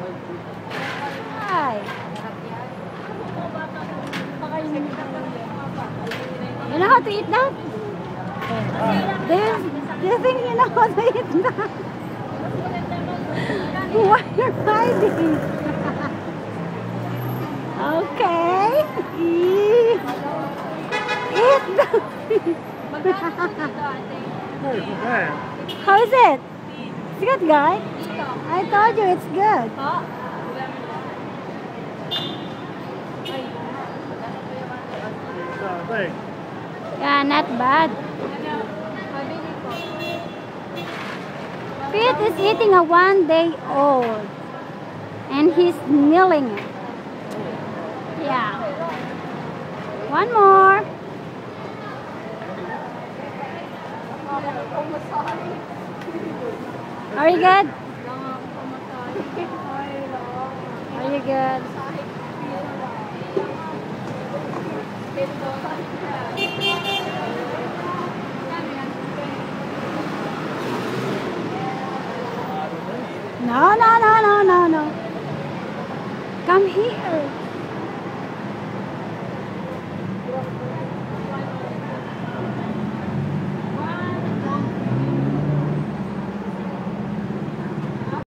Ay. You know how to eat that? Do you, do you think you know how to eat that? What you're fighting? okay. Eat. Eat that. How is it? It's good, guy. I told you it's good. Yeah, not bad. Pete is eating a one day old. And he's kneeling it. Yeah. One more. Are you good? Are you good? No, no, no, no, no, no. Come here.